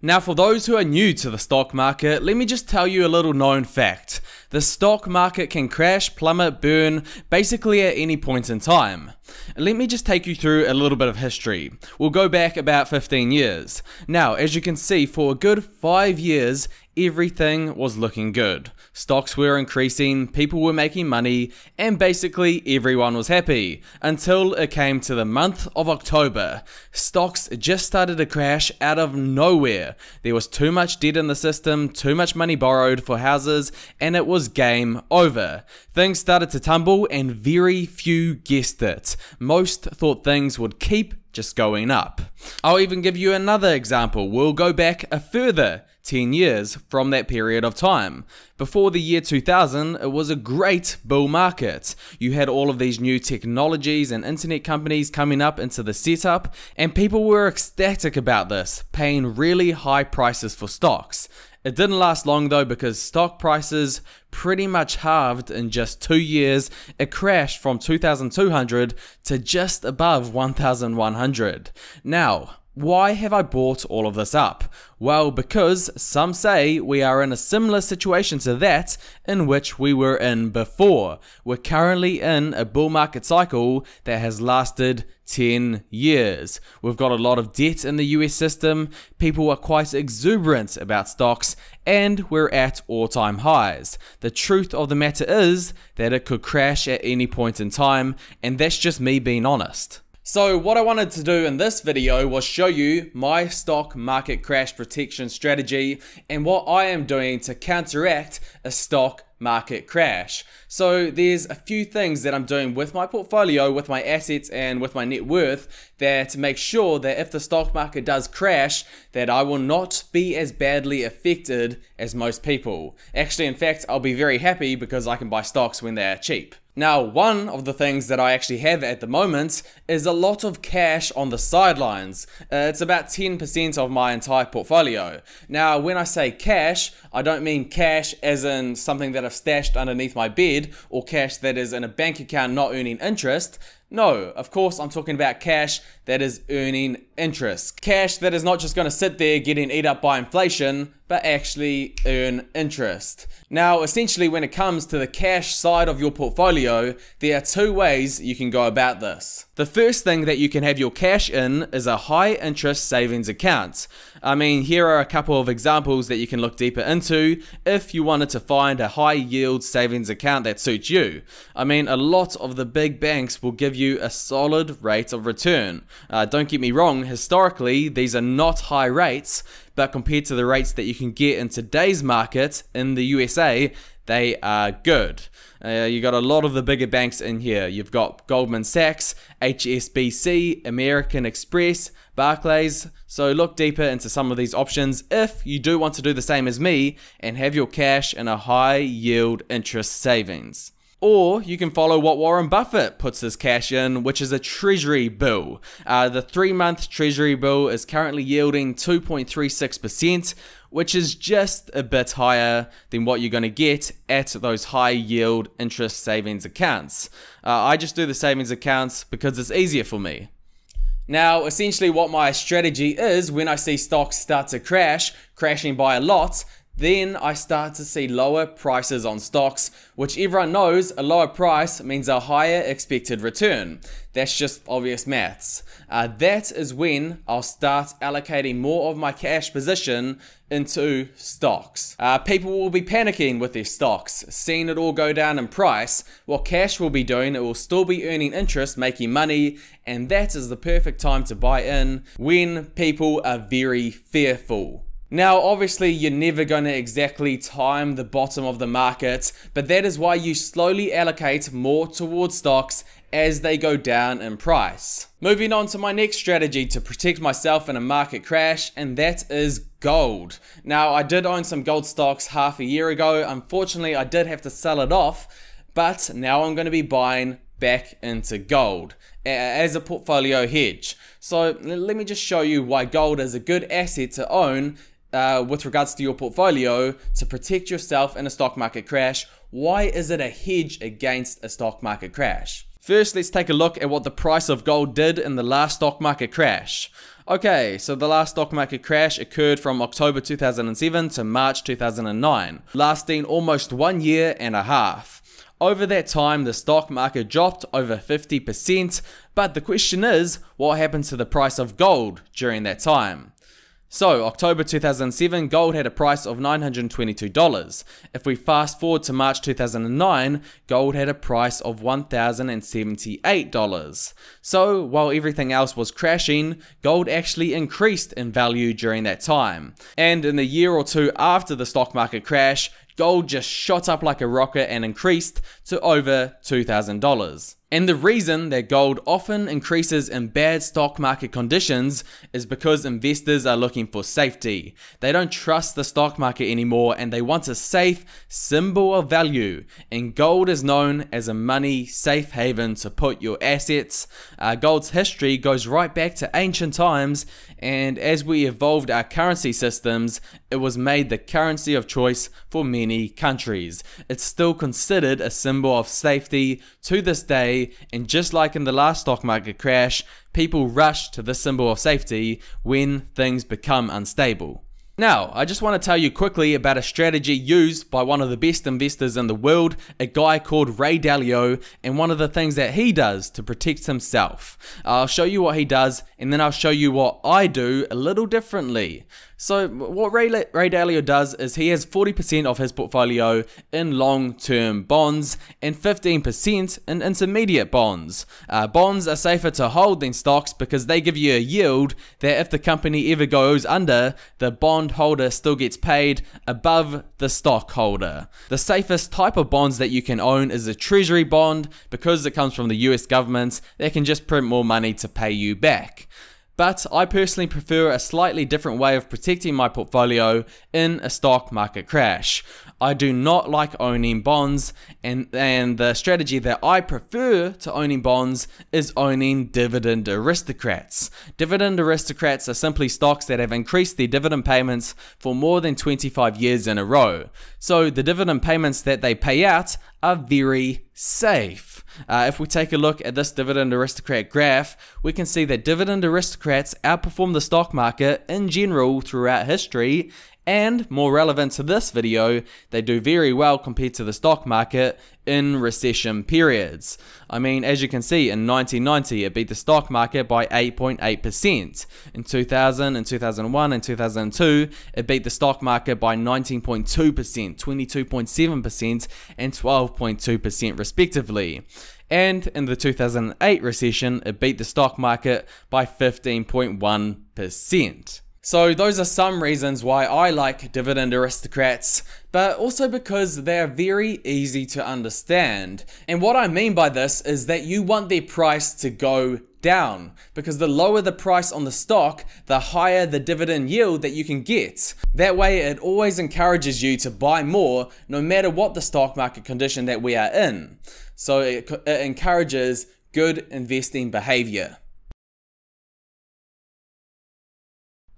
Now, for those who are new to the stock market, let me just tell you a little known fact. The stock market can crash, plummet, burn, basically at any point in time. Let me just take you through a little bit of history. We'll go back about 15 years. Now, as you can see, for a good 5 years, everything was looking good. Stocks were increasing, people were making money, and basically everyone was happy. Until it came to the month of October. Stocks just started to crash out of nowhere. There was too much debt in the system, too much money borrowed for houses, and it was game over. Things started to tumble, and very few guessed it. Most thought things would keep just going up. I'll even give you another example. We'll go back a further 10 years from that period of time. Before the year 2000, it was a great bull market. You had all of these new technologies and internet companies coming up into the setup, and people were ecstatic about this, paying really high prices for stocks. It didn't last long though because stock prices pretty much halved in just two years. It crashed from 2,200 to just above 1,100. Now, why have I brought all of this up? Well, because some say we are in a similar situation to that in which we were in before. We're currently in a bull market cycle that has lasted 10 years. We've got a lot of debt in the US system, people are quite exuberant about stocks, and we're at all time highs. The truth of the matter is that it could crash at any point in time, and that's just me being honest. So what I wanted to do in this video was show you my stock market crash protection strategy and what I am doing to counteract a stock market crash. So there's a few things that I'm doing with my portfolio, with my assets and with my net worth that make sure that if the stock market does crash, that I will not be as badly affected as most people. Actually, in fact, I'll be very happy because I can buy stocks when they're cheap. Now, one of the things that I actually have at the moment is a lot of cash on the sidelines. Uh, it's about 10% of my entire portfolio. Now, when I say cash, I don't mean cash as in something that I've stashed underneath my bed or cash that is in a bank account not earning interest. No, of course, I'm talking about cash that is earning interest. Cash that is not just going to sit there getting eat up by inflation, but actually earn interest. Now, essentially, when it comes to the cash side of your portfolio, there are two ways you can go about this. The first thing that you can have your cash in is a high interest savings account. I mean, here are a couple of examples that you can look deeper into if you wanted to find a high yield savings account that suits you. I mean, a lot of the big banks will give you a solid rate of return. Uh, don't get me wrong, historically, these are not high rates, but compared to the rates that you can get in today's market in the USA, they are good. Uh, you got a lot of the bigger banks in here. You've got Goldman Sachs, HSBC, American Express, Barclays. So look deeper into some of these options if you do want to do the same as me and have your cash in a high yield interest savings. Or you can follow what Warren Buffett puts his cash in, which is a treasury bill. Uh, the three month treasury bill is currently yielding 2.36%, which is just a bit higher than what you're going to get at those high yield interest savings accounts. Uh, I just do the savings accounts because it's easier for me. Now, essentially, what my strategy is when I see stocks start to crash, crashing by a lot, then I start to see lower prices on stocks, which everyone knows a lower price means a higher expected return. That's just obvious maths. Uh, that is when I'll start allocating more of my cash position into stocks. Uh, people will be panicking with their stocks, seeing it all go down in price. What cash will be doing, it will still be earning interest, making money, and that is the perfect time to buy in when people are very fearful. Now, obviously, you're never going to exactly time the bottom of the market, but that is why you slowly allocate more towards stocks as they go down in price. Moving on to my next strategy to protect myself in a market crash, and that is gold. Now, I did own some gold stocks half a year ago. Unfortunately, I did have to sell it off, but now I'm going to be buying back into gold as a portfolio hedge. So let me just show you why gold is a good asset to own uh, with regards to your portfolio to protect yourself in a stock market crash. Why is it a hedge against a stock market crash? First, let's take a look at what the price of gold did in the last stock market crash. Okay, so the last stock market crash occurred from October 2007 to March 2009, lasting almost one year and a half. Over that time, the stock market dropped over 50%, but the question is, what happened to the price of gold during that time? So, October 2007, gold had a price of $922. If we fast forward to March 2009, gold had a price of $1,078. So, while everything else was crashing, gold actually increased in value during that time. And in the year or two after the stock market crash, gold just shot up like a rocket and increased to over $2,000. And the reason that gold often increases in bad stock market conditions is because investors are looking for safety. They don't trust the stock market anymore and they want a safe symbol of value. And gold is known as a money safe haven to put your assets. Uh, gold's history goes right back to ancient times, and as we evolved our currency systems, it was made the currency of choice for many countries. It's still considered a symbol of safety to this day and just like in the last stock market crash, people rush to this symbol of safety when things become unstable. Now, I just want to tell you quickly about a strategy used by one of the best investors in the world, a guy called Ray Dalio, and one of the things that he does to protect himself. I'll show you what he does, and then I'll show you what I do a little differently. So, what Ray, Ray Dalio does is he has 40% of his portfolio in long term bonds and 15% in intermediate bonds. Uh, bonds are safer to hold than stocks because they give you a yield that if the company ever goes under, the bond holder still gets paid above the stockholder. The safest type of bonds that you can own is a treasury bond because it comes from the US government, they can just print more money to pay you back but I personally prefer a slightly different way of protecting my portfolio in a stock market crash. I do not like owning bonds, and, and the strategy that I prefer to owning bonds is owning dividend aristocrats. Dividend aristocrats are simply stocks that have increased their dividend payments for more than 25 years in a row. So the dividend payments that they pay out are very safe. Uh, if we take a look at this dividend aristocrat graph, we can see that dividend aristocrats outperform the stock market in general throughout history and more relevant to this video, they do very well compared to the stock market in recession periods. I mean, as you can see, in 1990, it beat the stock market by 8.8%. In 2000 and 2001 and 2002, it beat the stock market by 19.2%, 22.7%, and 12.2% respectively. And in the 2008 recession, it beat the stock market by 15.1%. So those are some reasons why I like dividend aristocrats, but also because they are very easy to understand. And what I mean by this is that you want their price to go down because the lower the price on the stock, the higher the dividend yield that you can get. That way, it always encourages you to buy more no matter what the stock market condition that we are in. So it, it encourages good investing behavior.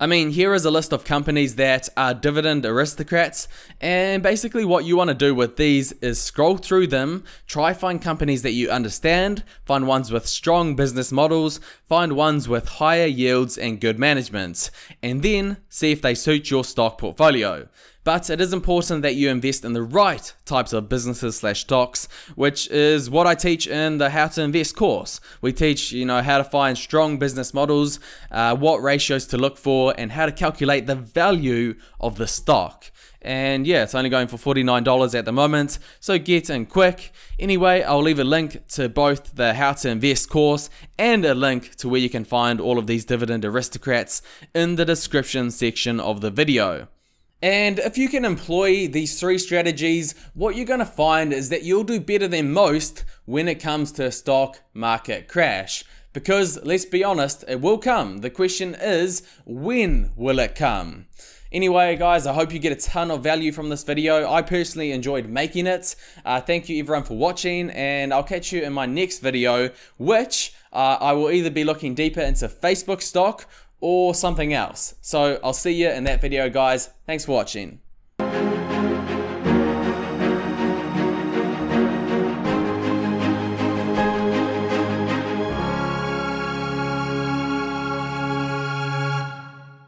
I mean, here is a list of companies that are dividend aristocrats, and basically what you want to do with these is scroll through them, try find companies that you understand, find ones with strong business models, find ones with higher yields and good management, and then see if they suit your stock portfolio. But it is important that you invest in the right types of businesses slash stocks, which is what I teach in the How to Invest course. We teach, you know, how to find strong business models, uh, what ratios to look for, and how to calculate the value of the stock. And yeah, it's only going for $49 at the moment, so get in quick. Anyway, I'll leave a link to both the How to Invest course and a link to where you can find all of these dividend aristocrats in the description section of the video. And if you can employ these three strategies, what you're going to find is that you'll do better than most when it comes to stock market crash. Because let's be honest, it will come. The question is, when will it come? Anyway, guys, I hope you get a ton of value from this video. I personally enjoyed making it. Uh, thank you everyone for watching, and I'll catch you in my next video, which uh, I will either be looking deeper into Facebook stock or something else. So I'll see you in that video, guys. Thanks for watching.